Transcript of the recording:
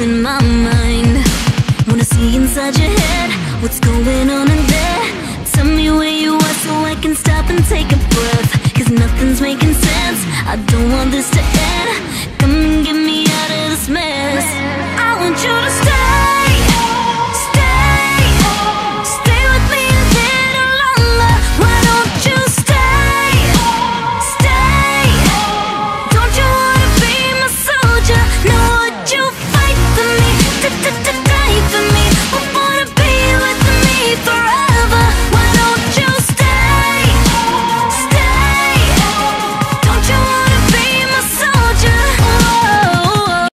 in my mind. Wanna see inside your head What's going on in there? Tell me where you are so I can stop and take a breath. Cause nothing's making sense I don't want this to end. Come and get me out of this mess. I want you to